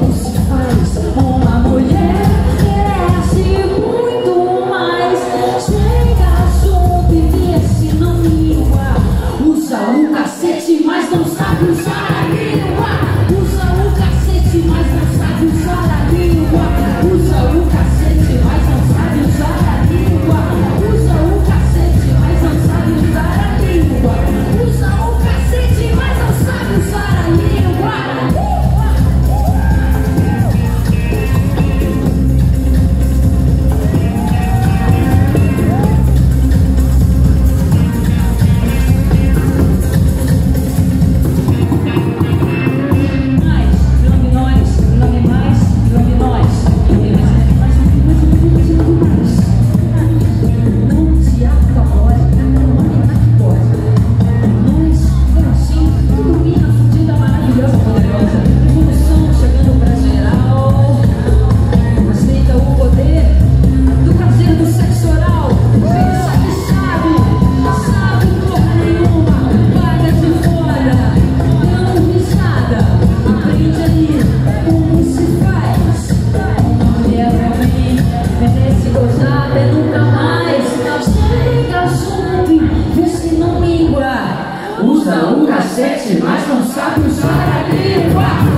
most. engasgando vê não língua. Usa um cassete, mas não sabe usar a língua.